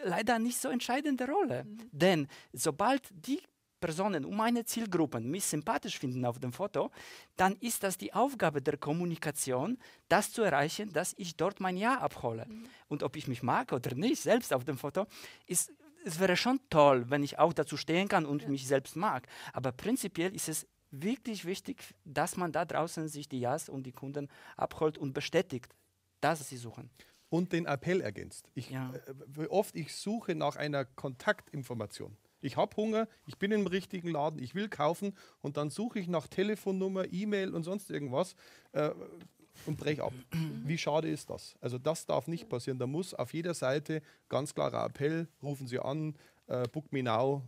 leider nicht so entscheidende Rolle. Mhm. Denn sobald die Personen um meine Zielgruppen mich sympathisch finden auf dem Foto, dann ist das die Aufgabe der Kommunikation, das zu erreichen, dass ich dort mein Ja abhole. Mhm. Und ob ich mich mag oder nicht, selbst auf dem Foto, ist, es wäre schon toll, wenn ich auch dazu stehen kann und ja. mich selbst mag. Aber prinzipiell ist es wirklich wichtig, dass man da draußen sich die Ja's und die Kunden abholt und bestätigt, dass sie suchen und den Appell ergänzt. Ich, ja. äh, oft ich suche nach einer Kontaktinformation. Ich habe Hunger, ich bin im richtigen Laden, ich will kaufen und dann suche ich nach Telefonnummer, E-Mail und sonst irgendwas. Äh, und brech ab. Wie schade ist das? Also das darf nicht passieren. Da muss auf jeder Seite ganz klarer Appell, rufen Sie an, äh, book me now,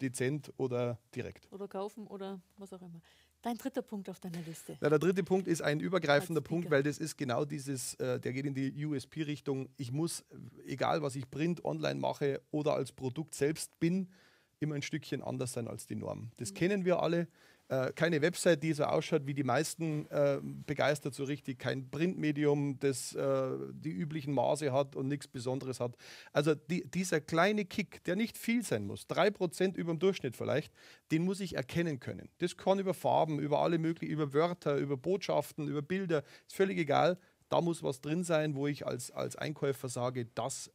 dezent oder direkt. Oder kaufen oder was auch immer. Dein dritter Punkt auf deiner Liste. Ja, der dritte Punkt ist ein übergreifender Punkt, weil das ist genau dieses, äh, der geht in die USP-Richtung. Ich muss, egal was ich print, online mache oder als Produkt selbst bin, immer ein Stückchen anders sein als die Norm. Das mhm. kennen wir alle äh, keine Website, die so ausschaut, wie die meisten äh, begeistert so richtig, kein Printmedium, das äh, die üblichen Maße hat und nichts Besonderes hat. Also die, dieser kleine Kick, der nicht viel sein muss, 3% über dem Durchschnitt vielleicht, den muss ich erkennen können. Das kann über Farben, über alle möglichen, über Wörter, über Botschaften, über Bilder, ist völlig egal. Da muss was drin sein, wo ich als, als Einkäufer sage, das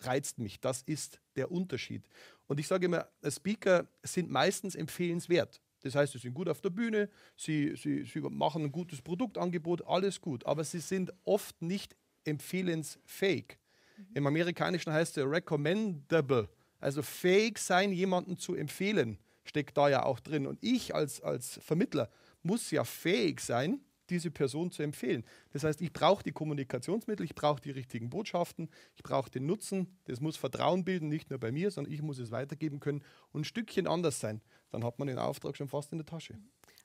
reizt mich, das ist der Unterschied. Und ich sage immer, Speaker sind meistens empfehlenswert. Das heißt, sie sind gut auf der Bühne, sie, sie, sie machen ein gutes Produktangebot, alles gut, aber sie sind oft nicht empfehlensfähig. Mhm. Im Amerikanischen heißt es recommendable, also fähig sein, jemanden zu empfehlen, steckt da ja auch drin. Und ich als, als Vermittler muss ja fähig sein, diese Person zu empfehlen. Das heißt, ich brauche die Kommunikationsmittel, ich brauche die richtigen Botschaften, ich brauche den Nutzen. Das muss Vertrauen bilden, nicht nur bei mir, sondern ich muss es weitergeben können und ein Stückchen anders sein. Dann hat man den Auftrag schon fast in der Tasche.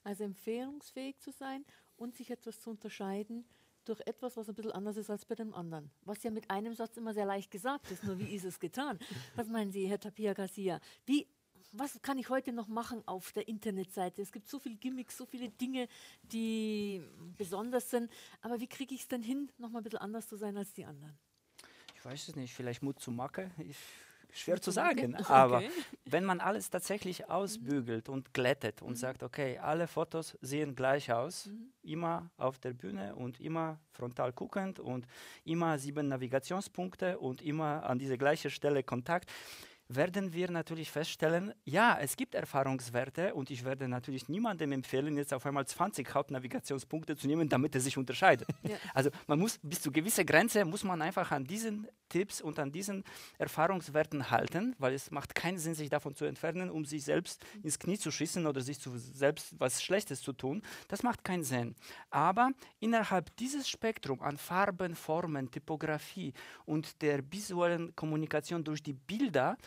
Also empfehlungsfähig zu sein und sich etwas zu unterscheiden durch etwas, was ein bisschen anders ist als bei dem anderen. Was ja mit einem Satz immer sehr leicht gesagt ist, nur wie ist es getan? Was meinen Sie, Herr Tapia Garcia? Wie was kann ich heute noch machen auf der Internetseite? Es gibt so viele Gimmicks, so viele Dinge, die besonders sind. Aber wie kriege ich es denn hin, noch mal ein bisschen anders zu sein als die anderen? Ich weiß es nicht. Vielleicht Mut zur Macke. Ich schwer zu sagen. Aber okay. wenn man alles tatsächlich ausbügelt und glättet und mhm. sagt, okay, alle Fotos sehen gleich aus, mhm. immer auf der Bühne und immer frontal guckend und immer sieben Navigationspunkte und immer an diese gleiche Stelle Kontakt, werden wir natürlich feststellen, ja, es gibt Erfahrungswerte und ich werde natürlich niemandem empfehlen, jetzt auf einmal 20 Hauptnavigationspunkte zu nehmen, damit er sich unterscheidet. Ja. Also man muss bis zu gewisser Grenze muss man einfach an diesen Tipps und an diesen Erfahrungswerten halten, weil es macht keinen Sinn, sich davon zu entfernen, um sich selbst ins Knie zu schießen oder sich zu selbst was Schlechtes zu tun. Das macht keinen Sinn. Aber innerhalb dieses Spektrum an Farben, Formen, Typografie und der visuellen Kommunikation durch die Bilder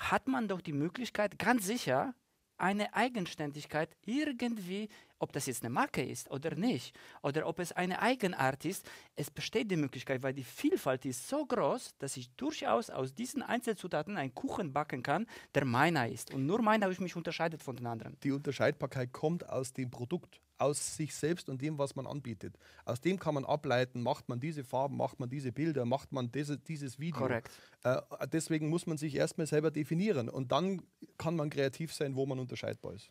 hat man doch die Möglichkeit, ganz sicher eine Eigenständigkeit irgendwie ob das jetzt eine Marke ist oder nicht, oder ob es eine Eigenart ist, es besteht die Möglichkeit, weil die Vielfalt ist so groß, dass ich durchaus aus diesen Einzelzutaten einen Kuchen backen kann, der meiner ist. Und nur meiner mich unterscheidet von den anderen. Die Unterscheidbarkeit kommt aus dem Produkt, aus sich selbst und dem, was man anbietet. Aus dem kann man ableiten, macht man diese Farben, macht man diese Bilder, macht man diese, dieses Video. Korrekt. Äh, deswegen muss man sich erstmal selber definieren und dann kann man kreativ sein, wo man unterscheidbar ist.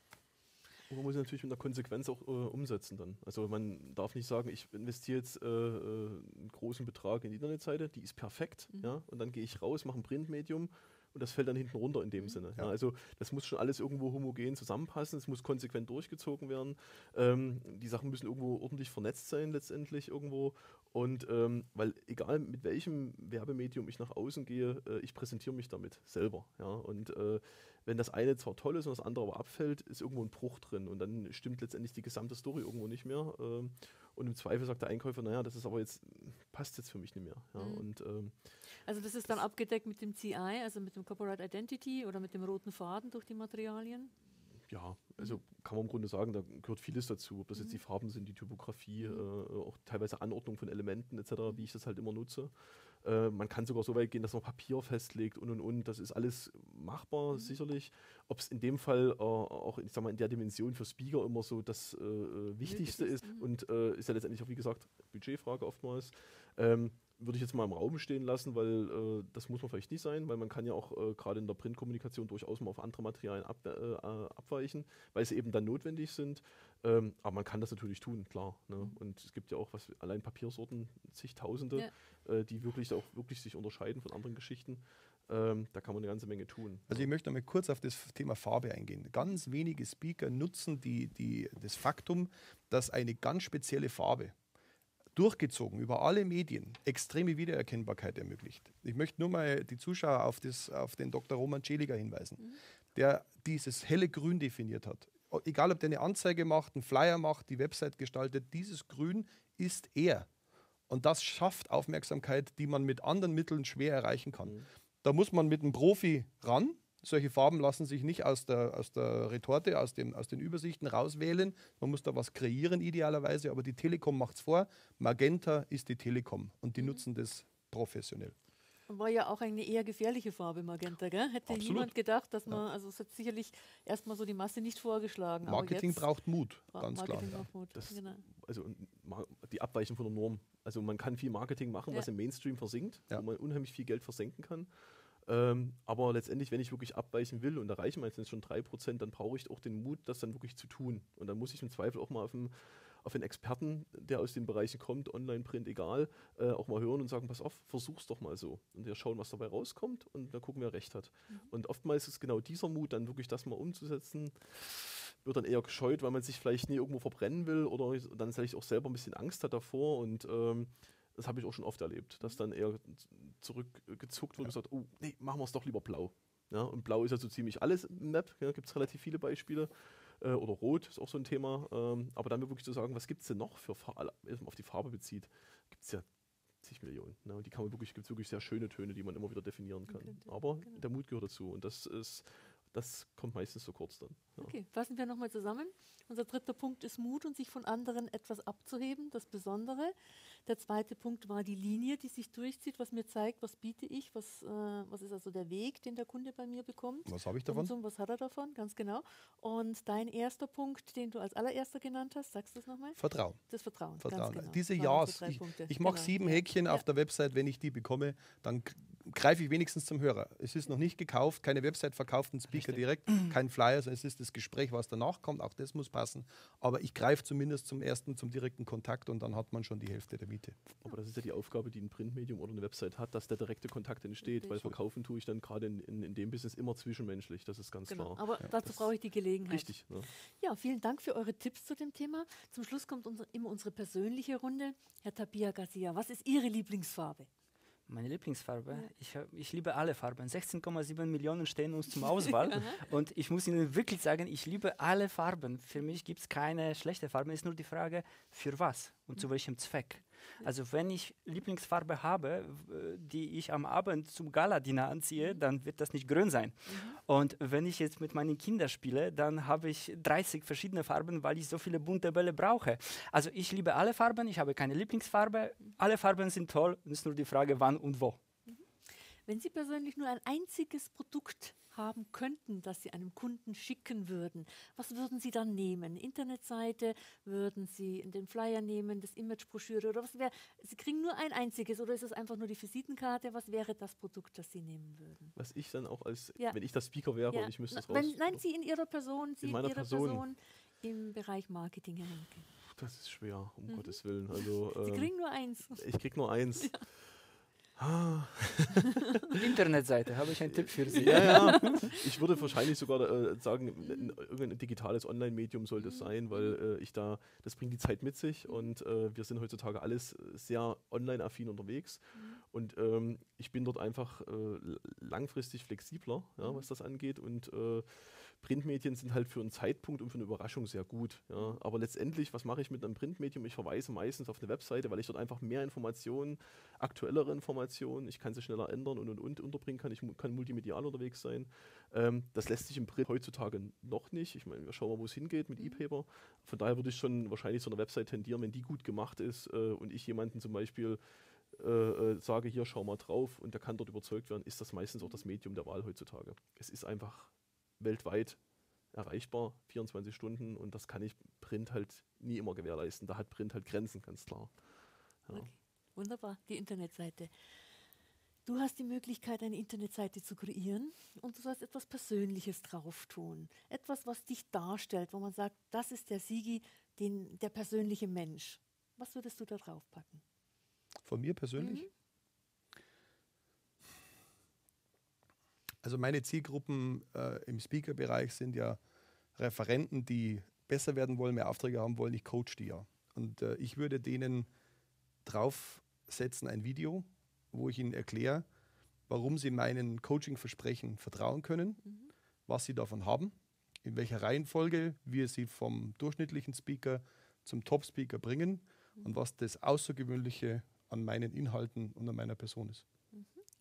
Und man muss natürlich mit der Konsequenz auch äh, umsetzen dann. Also man darf nicht sagen, ich investiere jetzt äh, äh, einen großen Betrag in die Internetseite, die ist perfekt, mhm. ja, und dann gehe ich raus, mache ein Printmedium und das fällt dann hinten runter in dem mhm. Sinne. Ja. Also das muss schon alles irgendwo homogen zusammenpassen, es muss konsequent durchgezogen werden. Ähm, die Sachen müssen irgendwo ordentlich vernetzt sein letztendlich irgendwo. Und ähm, weil egal mit welchem Werbemedium ich nach außen gehe, äh, ich präsentiere mich damit selber. Ja? Und äh, wenn das eine zwar toll ist und das andere aber abfällt, ist irgendwo ein Bruch drin und dann stimmt letztendlich die gesamte Story irgendwo nicht mehr. Ähm, und im Zweifel sagt der Einkäufer, naja, das ist aber jetzt, passt jetzt für mich nicht mehr. Ja, mhm. und, ähm, also das ist dann abgedeckt mit dem CI, also mit dem Corporate Identity oder mit dem roten Faden durch die Materialien? ja, also kann man im Grunde sagen, da gehört vieles dazu, ob das jetzt die Farben sind, die Typografie, mhm. äh, auch teilweise Anordnung von Elementen etc., wie ich das halt immer nutze. Äh, man kann sogar so weit gehen, dass man Papier festlegt und und und. Das ist alles machbar, mhm. sicherlich. Ob es in dem Fall äh, auch, ich sag mal, in der Dimension für Speaker immer so das äh, äh Wichtigste ist mhm. und äh, ist ja letztendlich auch, wie gesagt, Budgetfrage oftmals. Ähm, würde ich jetzt mal im Raum stehen lassen, weil äh, das muss man vielleicht nicht sein, weil man kann ja auch äh, gerade in der Printkommunikation durchaus mal auf andere Materialien ab, äh, abweichen, weil sie eben dann notwendig sind. Ähm, aber man kann das natürlich tun, klar. Ne? Mhm. Und es gibt ja auch was allein Papiersorten, zigtausende, ja. Äh, die wirklich auch wirklich sich unterscheiden von anderen Geschichten. Ähm, da kann man eine ganze Menge tun. Also ich möchte mal kurz auf das Thema Farbe eingehen. Ganz wenige Speaker nutzen die, die, das Faktum, dass eine ganz spezielle Farbe durchgezogen über alle Medien extreme Wiedererkennbarkeit ermöglicht. Ich möchte nur mal die Zuschauer auf, das, auf den Dr. Roman Celiger hinweisen, mhm. der dieses helle Grün definiert hat. Egal, ob der eine Anzeige macht, einen Flyer macht, die Website gestaltet, dieses Grün ist er. Und das schafft Aufmerksamkeit, die man mit anderen Mitteln schwer erreichen kann. Mhm. Da muss man mit einem Profi ran. Solche Farben lassen sich nicht aus der, aus der Retorte, aus, dem, aus den Übersichten rauswählen. Man muss da was kreieren, idealerweise. Aber die Telekom macht es vor. Magenta ist die Telekom und die mhm. nutzen das professionell. War ja auch eine eher gefährliche Farbe, Magenta, gell? Hätte Absolut. niemand gedacht, dass man, ja. also es hat sicherlich erstmal so die Masse nicht vorgeschlagen. Marketing braucht Mut, ganz Marketing klar. Mut. Das, genau. Also die Abweichung von der Norm. Also man kann viel Marketing machen, ja. was im Mainstream versinkt, ja. wo man unheimlich viel Geld versenken kann. Ähm, aber letztendlich, wenn ich wirklich abweichen will und erreiche meistens schon 3%, dann brauche ich auch den Mut, das dann wirklich zu tun. Und dann muss ich im Zweifel auch mal auf dem auf den Experten, der aus den Bereichen kommt, Online, Print, egal, äh, auch mal hören und sagen, pass auf, versuch's doch mal so. Und wir schauen, was dabei rauskommt und dann gucken, wer recht hat. Mhm. Und oftmals ist genau dieser Mut, dann wirklich das mal umzusetzen, wird dann eher gescheut, weil man sich vielleicht nie irgendwo verbrennen will oder dann vielleicht auch selber ein bisschen Angst hat davor und ähm, das habe ich auch schon oft erlebt, dass dann eher zurückgezuckt wird und gesagt, oh, nee, machen wir es doch lieber blau. Ja, und blau ist ja so ziemlich alles im Web, ja, gibt es relativ viele Beispiele äh, oder Rot ist auch so ein Thema. Ähm, aber dann wirklich zu sagen, was gibt es denn noch für Farbe, auf die Farbe bezieht, gibt es ja zig Millionen. Ne? Und die kann man wirklich, gibt wirklich sehr schöne Töne, die man immer wieder definieren kann. Aber genau. der Mut gehört dazu. Und das ist, das kommt meistens so kurz dann. Ja. Okay, fassen wir nochmal zusammen. Unser dritter Punkt ist Mut und sich von anderen etwas abzuheben, das Besondere. Der zweite Punkt war die Linie, die sich durchzieht, was mir zeigt, was biete ich, was, äh, was ist also der Weg, den der Kunde bei mir bekommt. Was habe ich davon? So, was hat er davon, ganz genau. Und dein erster Punkt, den du als allererster genannt hast, sagst du es nochmal? Vertrauen. Das Vertrauen. Vertrauen. Genau. Diese Ja's. Ich, ich mache genau. sieben Häkchen ja. auf der Website, wenn ich die bekomme, dann greife ich wenigstens zum Hörer. Es ist noch nicht gekauft, keine Website verkauft, ein Speaker Richtig. direkt, kein Flyer, sondern es ist das Gespräch, was danach kommt. Auch das muss passen. Aber ich greife zumindest zum ersten, zum direkten Kontakt und dann hat man schon die Hälfte der Miete. Aber das ist ja die Aufgabe, die ein Printmedium oder eine Website hat, dass der direkte Kontakt entsteht, Richtig. weil verkaufen tue ich dann gerade in, in, in, dem Business immer zwischenmenschlich, das ist ganz genau. klar. Aber ja, dazu brauche ich die Gelegenheit. Richtig. Ja. ja. vielen Dank für eure Tipps zu dem Thema. Zum Schluss kommt unser, immer unsere persönliche Runde. Herr Tapia Garcia, was ist Ihre Lieblingsfarbe? Meine Lieblingsfarbe? Ja. Ich, ich liebe alle Farben. 16,7 Millionen stehen uns zum Auswahl. und ich muss Ihnen wirklich sagen, ich liebe alle Farben. Für mich gibt es keine schlechte Farbe. Es ist nur die Frage, für was und mhm. zu welchem Zweck. Also wenn ich Lieblingsfarbe habe, die ich am Abend zum Galadiner anziehe, mhm. dann wird das nicht grün sein. Mhm. Und wenn ich jetzt mit meinen Kindern spiele, dann habe ich 30 verschiedene Farben, weil ich so viele bunte Bälle brauche. Also ich liebe alle Farben, ich habe keine Lieblingsfarbe. Alle Farben sind toll, es ist nur die Frage, wann und wo. Mhm. Wenn Sie persönlich nur ein einziges Produkt haben könnten, das Sie einem Kunden schicken würden, was würden Sie dann nehmen? Internetseite, würden Sie in den Flyer nehmen, das Imagebroschüre oder was wäre? Sie kriegen nur ein einziges oder ist es einfach nur die Visitenkarte? Was wäre das Produkt, das Sie nehmen würden? Was ich dann auch als, ja. wenn ich das Speaker wäre ja. und ich müsste es raus... Wenn, nein, Sie in Ihrer Person, Sie in, in Ihrer Person. Person im Bereich Marketing heranken. Das ist schwer, um mhm. Gottes Willen. Also, Sie ähm, kriegen nur eins. Ich krieg nur eins. Ja. Ah. Internetseite, habe ich einen Tipp für Sie. Ja, ja. Ich würde wahrscheinlich sogar äh, sagen, irgendein digitales Online-Medium sollte es sein, weil äh, ich da, das bringt die Zeit mit sich und äh, wir sind heutzutage alles sehr online-affin unterwegs. Mhm. Und ähm, ich bin dort einfach äh, langfristig flexibler, ja, was das angeht. Und äh, Printmedien sind halt für einen Zeitpunkt und für eine Überraschung sehr gut. Ja. Aber letztendlich, was mache ich mit einem Printmedium? Ich verweise meistens auf eine Webseite, weil ich dort einfach mehr Informationen, aktuellere Informationen, ich kann sie schneller ändern und und und unterbringen kann. Ich kann multimedial unterwegs sein. Ähm, das lässt sich im Print heutzutage noch nicht. Ich meine, wir schauen mal, wo es hingeht mit mhm. E-Paper. Von daher würde ich schon wahrscheinlich zu einer Website tendieren, wenn die gut gemacht ist äh, und ich jemanden zum Beispiel äh, äh, sage, hier schau mal drauf und der kann dort überzeugt werden, ist das meistens auch das Medium der Wahl heutzutage. Es ist einfach weltweit erreichbar, 24 Stunden und das kann ich Print halt nie immer gewährleisten. Da hat Print halt Grenzen, ganz klar. Ja. Okay. Wunderbar, die Internetseite. Du hast die Möglichkeit, eine Internetseite zu kreieren und du sollst etwas Persönliches drauf tun. Etwas, was dich darstellt, wo man sagt, das ist der Sigi, den, der persönliche Mensch. Was würdest du da drauf packen? Von mir persönlich? Mhm. Also meine Zielgruppen äh, im Speaker-Bereich sind ja Referenten, die besser werden wollen, mehr Aufträge haben wollen. Ich coach die ja. Und äh, ich würde denen draufsetzen ein Video, wo ich ihnen erkläre, warum sie meinen Coaching-Versprechen vertrauen können, mhm. was sie davon haben, in welcher Reihenfolge wir sie vom durchschnittlichen Speaker zum Top-Speaker bringen und was das Außergewöhnliche an meinen Inhalten und an meiner Person ist.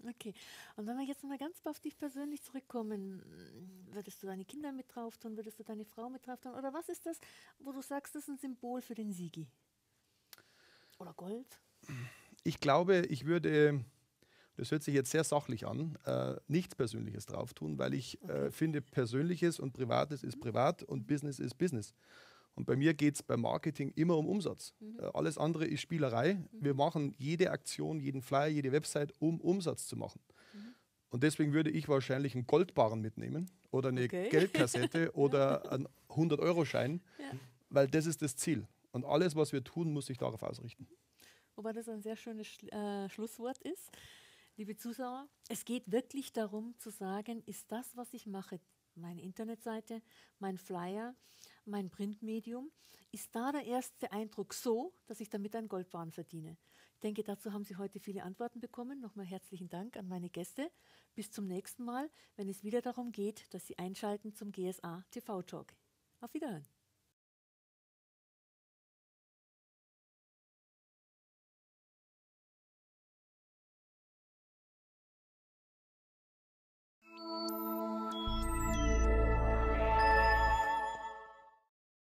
Okay. Und wenn wir jetzt mal ganz auf dich persönlich zurückkommen, würdest du deine Kinder mit drauf tun, würdest du deine Frau mit drauf tun? Oder was ist das, wo du sagst, das ist ein Symbol für den Sigi? Oder Gold? Ich glaube, ich würde, das hört sich jetzt sehr sachlich an, äh, nichts Persönliches drauf tun, weil ich äh, okay. äh, finde, Persönliches und Privates ist privat und Business ist Business. Und bei mir geht es beim Marketing immer um Umsatz. Mhm. Äh, alles andere ist Spielerei. Mhm. Wir machen jede Aktion, jeden Flyer, jede Website, um Umsatz zu machen. Mhm. Und deswegen würde ich wahrscheinlich einen Goldbarren mitnehmen oder eine okay. Geldkassette oder einen 100-Euro-Schein, ja. weil das ist das Ziel. Und alles, was wir tun, muss sich darauf ausrichten. Wobei das ein sehr schönes Sch äh, Schlusswort ist. Liebe Zuschauer, es geht wirklich darum zu sagen, ist das, was ich mache, meine Internetseite, mein Flyer, mein Printmedium, ist da der erste Eindruck so, dass ich damit ein Goldbahn verdiene? Ich denke, dazu haben Sie heute viele Antworten bekommen. Nochmal herzlichen Dank an meine Gäste. Bis zum nächsten Mal, wenn es wieder darum geht, dass Sie einschalten zum GSA TV Talk. Auf Wiederhören.